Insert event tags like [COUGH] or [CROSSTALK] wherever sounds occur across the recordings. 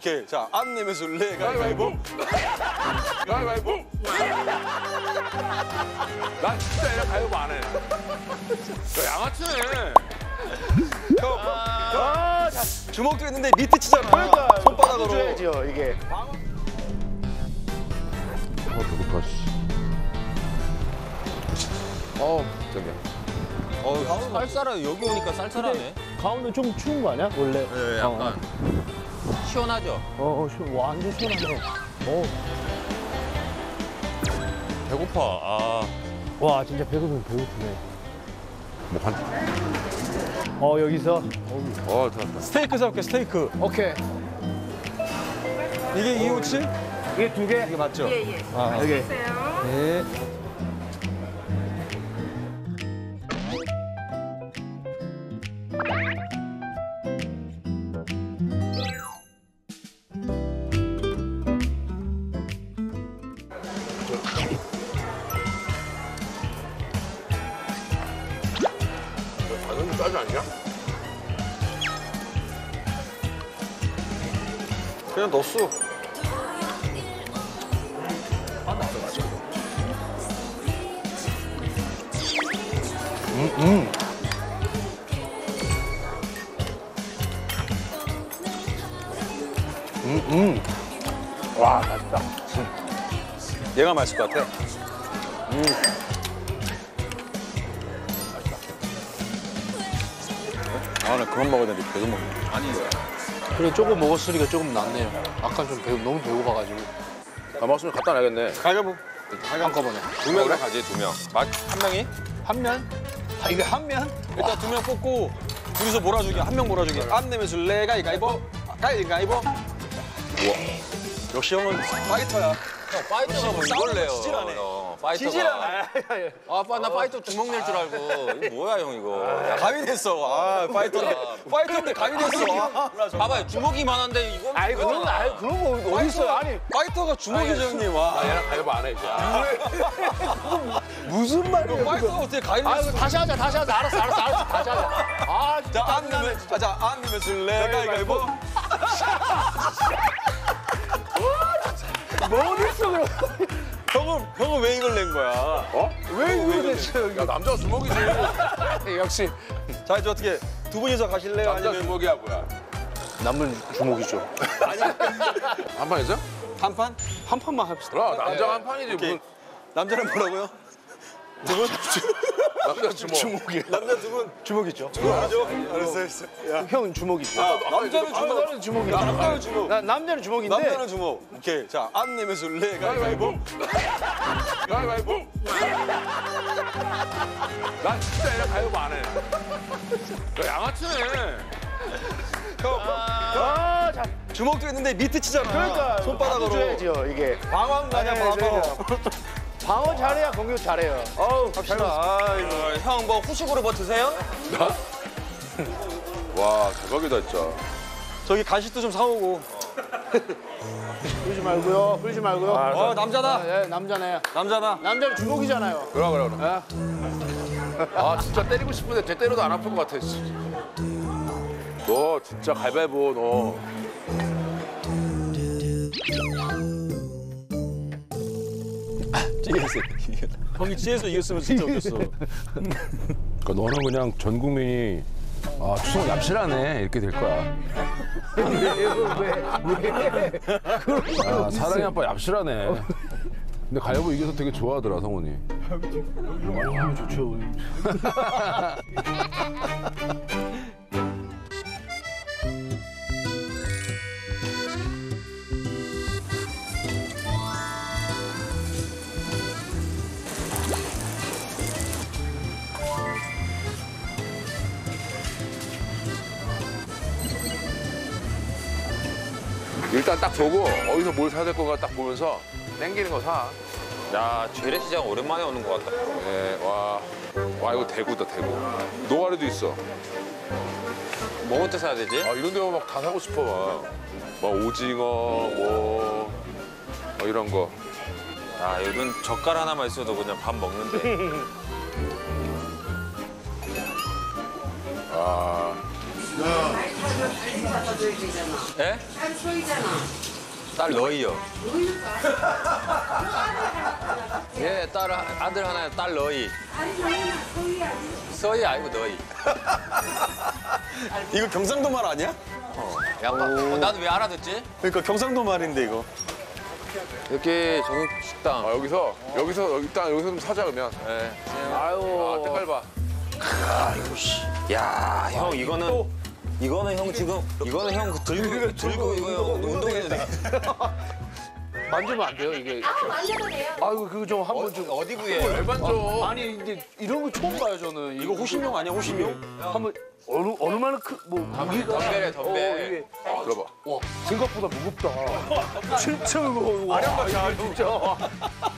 오케이 자 안 내면 술래 가위바위보 가위바위보. [LAUGHS] 난 진짜 얘랑 가위바위보 안 해. 너 양아치네. 아, 자, 주먹도 있는데 밑에 치잖아 그러니까 손바닥으로 줘야죠 이게. 어, 배고파, 씨. 어, 저기야. 어, 쌀쌀해 여기 오니까 쌀쌀하네. 가운데 좀 추운 거 아니야 원래? 네, 약간 시원하죠. 어, 어 시- 완전 시원하네. 어, 배고파. 아 와 진짜 배고프면 배고프네. 뭐, 한, 어 여기서 어, 들었다. 스테이크 사올게 스테이크 오케이. 이게 257? 이게 두 개. 이게 맞죠? 예, 예. 아, 여기. 주세요. 네. 그냥 넣었어 와, 맛있다. 얘가 맛있을 것 같아. 아, 나 그만 먹어야 되는데 계속 먹네. 그래 조금 먹었으니까 조금 낫네요. 아까 좀 배고 너무 배고파가지고 다 먹었으면 갖다 놔야겠네. 가위바위보. 한꺼번에 두 명이나 가지 두 명. 맛한 명이? 한 면? 아 이게 한 면? 일단 두 명 뽑고 둘이서 몰아주기, 한 명 몰아주기. 안 내면 술래 가위바위보. 가위바위보. 우와. 역시 형은 파이터야. 형 파이터가 뭐 이걸 내요. 파이터가. 지질하네. 아빠 나 파이터 주먹 낼 줄 알고. 이거 뭐야 형 이거. 야, 감이 됐어. 아, 파이터인데. 파이터인데 감이 됐어. 아, 봐봐요 주먹이만한데 이거. 아이 그런 아이 그런 거 어디 있어요? 아니 파이터가 주먹이죠, 형님. 와. 얘랑 가위바위보 안 해, 이제. 무슨 말이야? 파이터가 어떻게 아 이거 다시 하자 다시 하자 알았어 알았어 알았어 다시 하자. 아 진짜 자, 안 내면, 아, 자, 안 내면 술래 가위바위보. 그럼? 형은, 형은 왜 이걸 낸 거야? 어? 왜 이거 됐어 여기? 야, 남자가 주먹이지. [LAUGHS] 역시 자, 이제 어떻게 두 분이서 가실래요? 남자 아니면 주먹이야, 뭐야. 남은 주먹이죠. 한 판이죠? 한 판? 한 판만 합시다. 그럼 남자가 한 판이지, 오케이. 무슨. 남자는 뭐라고요? 두 분? 남자 주먹. 주먹이. 남자 두 분? 주먹이죠. 주먹이죠? 알았어, 알았어. 야. 형은 주먹이죠. 남자는 주먹. 나는 주먹이죠. 남자는 주먹. 나, 남자는 주먹인데. 남자는 주먹. 오케이. 자, 안 내면 술래 가위바위보. 가위바위보. 난 진짜 얘랑 가위바위보 안 해. 너 양아치네. 아, 자, 주먹도 있는데 밑에 치잖아. 그러니까 손바닥으로. 줘야죠 이게. 방황 가냐, 네, 방황. 방어 잘해야 공격 잘해요. 어우, 갑시다. 아이고. 형 뭐 후식으로 뭐 드세요? [LAUGHS] 와, 대박이다, 진짜. 저기 간식도 좀 사오고. 그러지 말고요. 그러지 말고요. 어, 남자다. 아, 예, 남자네. 남자다. 남자는 주먹이잖아요. 그래, 그래, 그래. 예? 아, 진짜 때리고 싶은데 쟤 때려도 안 아플 것 같아, 진짜. 너 진짜 가위바위보, 너. 찌에서 형이 찌에서 이겼으면 진짜 웃겼어. 그러니까 너는 그냥 전 국민이 아 추석 얍실하네 이렇게 될 거야. 아, 사랑이 아빠 얍실하네. 근데 가위바위보 이겨서 되게 좋아하더라 성훈이. 좋죠. [LAUGHS] 일단 딱 보고 어디서 뭘 사야 될 건가 딱 보면서 땡기는 거 사. 야 재래시장 오랜만에 오는 것 같다. 예, 와. 와, 이거 대구다, 대구. 노가리도 있어. 뭐부터 사야 되지? 아, 이런 데막다 사고 싶어, 막. 막 오징어, 뭐, 뭐 이런 거. 아 요즘 젓갈 하나만 있어도 그냥 밥 먹는데. [LAUGHS] 아, 예? 딸 너희요. [LAUGHS] 예, 딸 하- 아들 하나에 딸 너희. 서희 아니고 너희. [LAUGHS] 이거 경상도 말 아니야? 약간 어, 나도 왜 알아듣지? 그러니까 경상도 말인데 이거. 이렇게 저녁 식당. 아, 여기서 여기서 여기 일단 여기서 좀 사자 그러면. 예. 아, 때깔 봐. 야, 형 이거는 이거는 형 지금 이거는 형 들고 들고 이거 형 운동해도 돼. [LAUGHS] 만지면 안 돼요 이게. 아, 만져도 돼요. 아이고 그거 좀 한 번 좀. 어디 구해? 왜 만져? 아니 이제 이런 거 처음 봐요 저는. 이거 호신용 아니야 호신용? 한번 어느 얼마나 큰뭐 무기가. 덤벨에 덤벨. 어, 이게 들어봐. 와 생각보다 무겁다. [LAUGHS] 진짜 무거워. 아령같이 진짜.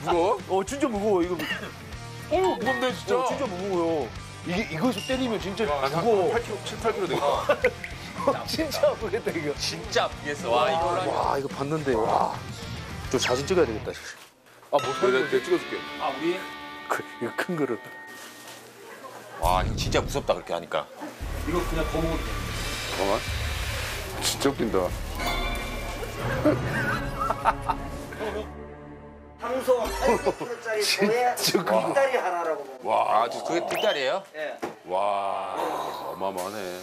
무거워? 어 진짜 무거워 이거. 어, 무겁네 진짜. 어, 진짜 무거워요. 이게 이거에서 때리면 진짜 한 무거워. 8kg, 7, 8kg 되겠다. [LAUGHS] 진짜 아프겠다 이거. 진짜 아프겠어. 와 이걸로 하면. 와 이거 봤는데 와. 저 사진 찍어야 되겠다. 아 뭐 내가, 내가 찍어줄게. 그, 이거 큰 그릇. 와, 형 진짜 무섭다 그렇게 하니까. 잠깐만. 진짜 웃긴다. [LAUGHS] [LAUGHS] 황소 80kg짜리 고에 뒷다리 하나라고 보면 와, 아, 저 그게 뒷다리예요? 예. 와, 어마어마하네.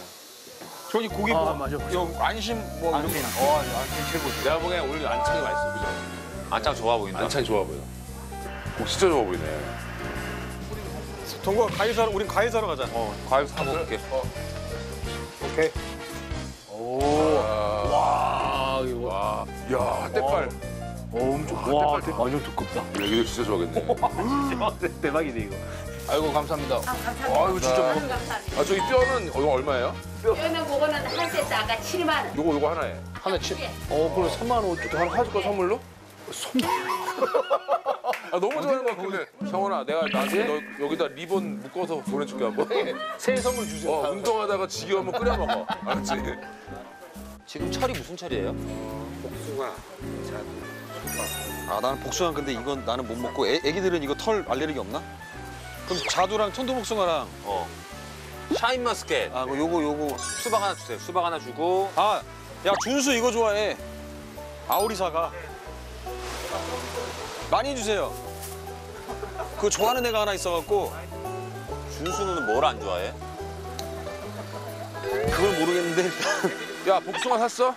저기 고기 뭐 맞아. 형 안심 뭐 이런 거. 어 안심 최고. 내가 보기엔 오늘 안창이 맛있어, 그죠? 안짱 좋아 보인다. 안창이 좋아 보여. 고 진짜 좋아 보이네. 동거 과일 사러 우린 과일 사러 가자. 어, 과일 사 먹을게. 오케이. 와, 이거. 와, 야, 때깔. 어, 엄청 와 완전 두껍다. 이거 진짜 좋아하겠네. [LAUGHS] 대박이네 이거. 아이고 감사합니다. 아이고 진짜 뭐. 감사합니다. 아 저기 뼈는 이거 얼마예요? 뼈는 그거는 한 세트 아까 7만 원. 요거 요거 하나에. 하나 치. 어 그럼 3만 원 어떻게 하나 사줄까 선물로? 아 너무 좋아하는 거 같은데. 성원아, 내가 나중에 너 여기다 리본 묶어서 보내줄게 한번. 새해 선물 주세요. 어, 운동하다가 지겨우면 끓여 먹어. 알았지? 지금 철이 무슨 철이에요? 아 나는 복숭아 근데 이건 나는 못 먹고 애, 애기들은 이거 털 알레르기 없나? 그럼 자두랑 천도복숭아랑 어. 샤인머스켓. 아그 요거 요거 수박 하나 주세요. 수박 하나 주고. 아 야 준수 이거 좋아해 아오리 사과 많이 주세요 그거 좋아하는 애가 하나 있어갖고 준수는 뭘 안 좋아해? 그걸 모르겠는데 일단 야 복숭아 샀어?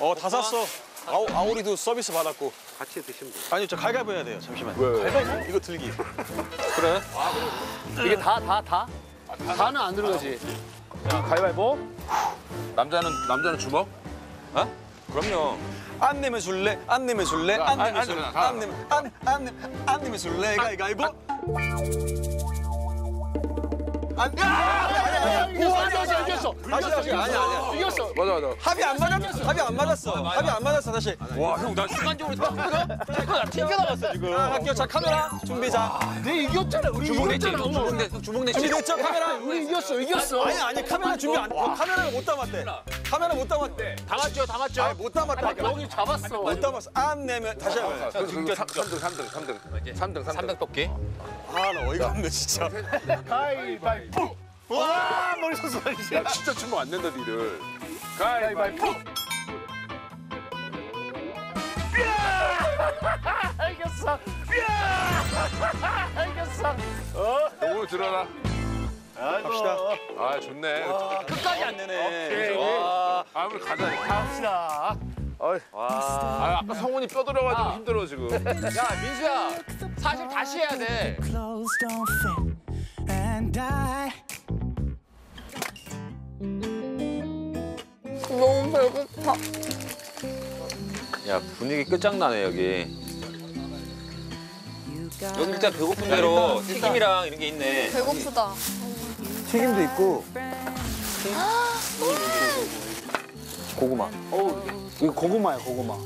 어 다 샀어. 아오, 아오리도 서비스 받았고. 같이 드시면 돼요. 아니 저 갈갈보 해야 돼요. 잠시만 왜? 갈갈보? 이거 들기. 그래? 이게 다 다 다? 다는 안 들어가지. 자 가위바위보. 남자는 남자는 주먹? 어? 그럼요. 안 내면 줄래? 안 내면 줄래? 야, 안 내면 줄래? 가. 안 내면 안 안 내면 안 내면 줄래? 가위가위보 안 이겼어 이겼어 이겼어. 다시 다시 아니야 아니야 이겼어. 맞아 맞아. 합이 안 맞았어 합이 안 맞았어 합이 안 맞았어 다시 와, 형, 나 순간적으로 나 튕겨나갔어, 지금. 자 할게요 자 카메라 준비 자 내 이겼잖아. 우리? 이겼잖아. 주먹 냈, 주먹 냈지? 준비됐죠 카메라 우리 이겼어 이겼어. 아니 아니 카메라 준비 안 어, 카메라를 못 담았대 카메라 못 담았대 담았죠, 담았죠? 아니 못 담았다 여기 잡았어. 못 담았어 안 내면 다시 해봐요 3등 3등 3등 3등 3등 3등. 300뽑기. 아나 어이가 없네 진짜 가위바위보. 와 머리 섰어 이제. 야 진짜 주먹 안 낸다 니들. 가위바위보. [LAUGHS] 이겼어. [LAUGHS] 이겼어. 오늘 들어라. 갑시다 아 좋네. 끝까지 안 내네 와. 아 우리 가자. 갑시다. 아 아까 성훈이 뼈 들어가지고 힘들어 지금. 야, 민수야. 사실 다시 해야 돼. 너무 배고파. 야, 분위기 끝장나네, 여기. 여기 일단 배고픈 대로 튀김이랑 이런 게 있네. 배고프다. 튀김도 있고 고구마 이거 고구마야 고구마.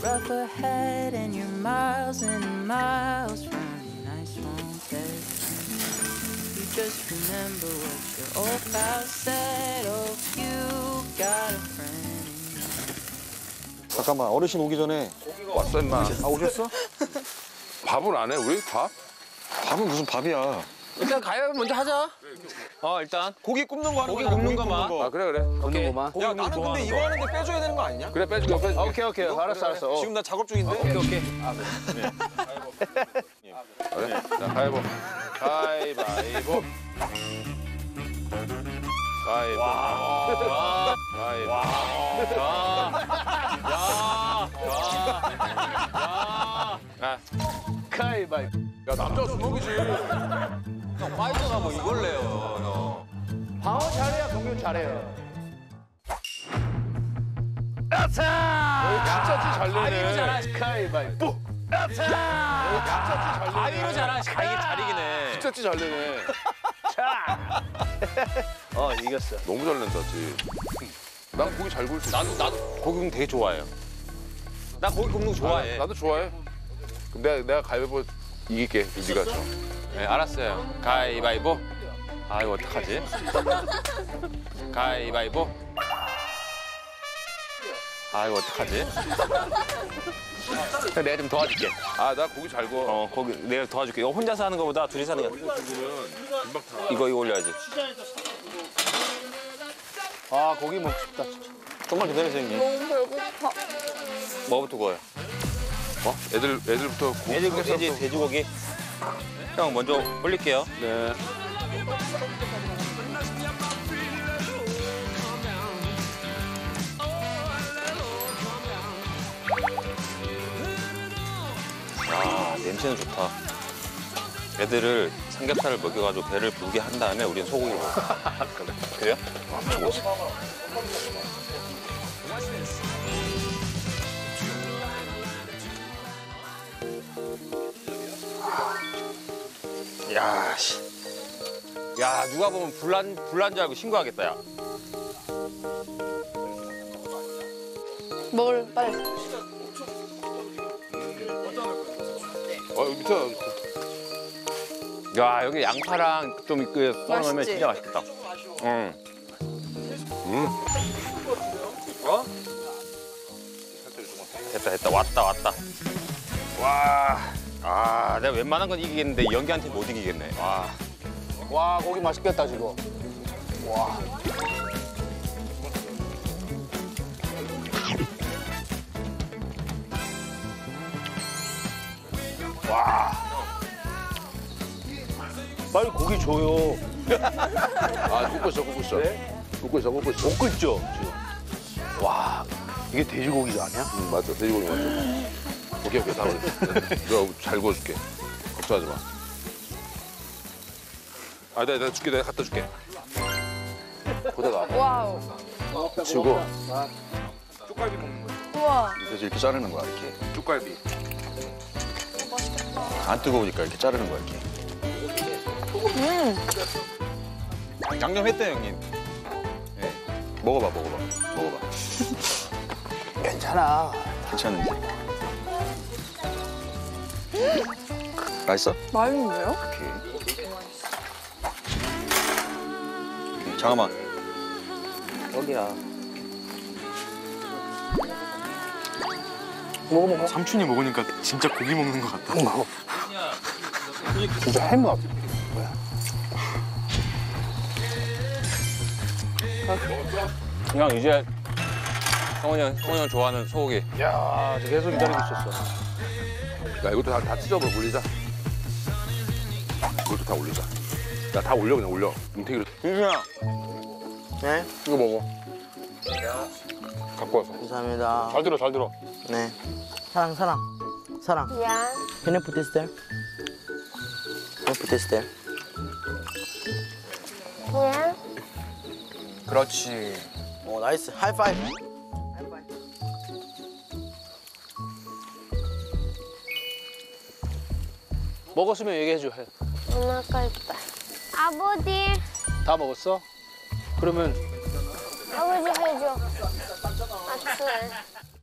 잠깐만 어르신 오기 전에 왔어 임마. 아 오셨어? 밥을 안해 우리 밥? 밥은 무슨 밥이야 일단 가위바위보 먼저 하자. 어 일단 고기 굽는 거 하는 고기 거잖아, 굽는 것만. 거. 아 그래 그래. 걷는 것만. 야 나는 근데 이거 하는데 빼줘야 되는 거 아니냐? 그래 빼줄게 빼줄게. 오케이 오케이 알았어 알았어. 어. 지금 나 작업 중인데. 오케이 오케이. 그래. 자 가위보. 가위바위보. 가위보. 가위보. 아, 가위바위. 야 남자 주먹이지. 파이터가 뭐 이걸 내요. 방어 잘해야 공격 잘해요. 야, 진짜 잘아 내네. 이러잖아. 가위바위보. 아 이러잖아. 아 이게 잘이긴 해. 진짜 잘 내네. 어 이겼어. 너무 잘 낸다, 지. 난 고기 잘 구울 수 있어. 나도 나도 고기 굽는 거 되게 좋아해요. 나 고기 굽는 거 좋아해. 나도 좋아해. 그럼 내가 내가 가위바위보 이길게. 네가 쳐. 네, 알았어요. 가위바위보. 아 이거 어떡하지? 가위바위보. 아 이거 어떡하지? [LAUGHS] 내가 좀 도와줄게. 아, 나 고기 잘 구워. 어 거기 내가 도와줄게. 이거 혼자서 하는 거보다 둘이서 하는 게 이거 이거 올려야지. 아 고기 먹고 싶다. 진짜. 조금만 기다리세요 형님. 너무 배고파. 뭐부터 구워요? 애들 애들부터 고기 돼지 돼지 돼지고기. 형 먼저 올릴게요. 네. 아 냄새는 좋다. 애들을 삼겹살을 먹여가지고 배를 부르게 한 다음에 우리는 소고기를 먹어. 그래? 그래요? 야, 씨. 야, 누가 보면 불난, 불난 줄 알고 신고하겠다, 야. 먹을 빨리. 어, 여기 밑에 놔. 야, 여기 양파랑 좀 있고 썰어놓으면 맛있지? 진짜 맛있겠다. 응. 음. 어? 됐다, 됐다. 왔다, 왔다. 와. 아, 내가 웬만한 건 이기겠는데 연기한테 못 이기겠네. 와. 와 고기 맛있겠다 지금. 와. 빨리 고기 줘요. 아, 굽고 있어, 굽고 있어. 굽고 있어, 굽고 있어. 먹고 있죠 지금. 와 이게 돼지고기 아니야? 응, 맞아. 돼지고기 맞아. 오케이, 오케이, 다 올려. 내가 잘 구워줄게. 걱정하지 마. 아, 내가, 내가 줄게, 내가 갖다 줄게. 보다가 와우. 치고 우와. 그래서 이렇게 자르는 거야 이렇게. 쪽갈비. 안 뜨거우니까 이렇게 자르는 거야 이렇게. 양념했대 형님. 예. 먹어봐 먹어봐 먹어봐. 괜찮아. 괜찮은지. 맛있어? 맛있는데요? 오케이. 오케이, 잠깐만. 여기야. 먹어 먹어. 삼촌이 먹으니까 진짜 고기 먹는 것 같다. 먹어. 진짜 햄 같아. 형, 이제 성훈이 형, 성훈이 형 좋아하는 소고기. 야, 저 계속 기다리고 있었어. 야, 이것도 다, 다 찢어버 올리자. 이것도 다 올리자. 야, 다 올려, 그냥 올려. 뭉탱이로. 윤수야. 네, 이거 먹어. 갖고 와서. 감사합니다. 잘 들어, 잘 들어. 네. 사랑, 사랑. 사랑. 야. Can I put this there? Can I put this there? 뭐야? 그렇지. 오, nice. 하이파이브. 먹었으면 얘기해줘. 해. 너무 아깝다. 아버지, 다 먹었어? 그러면 아버지 해줘. 아침에.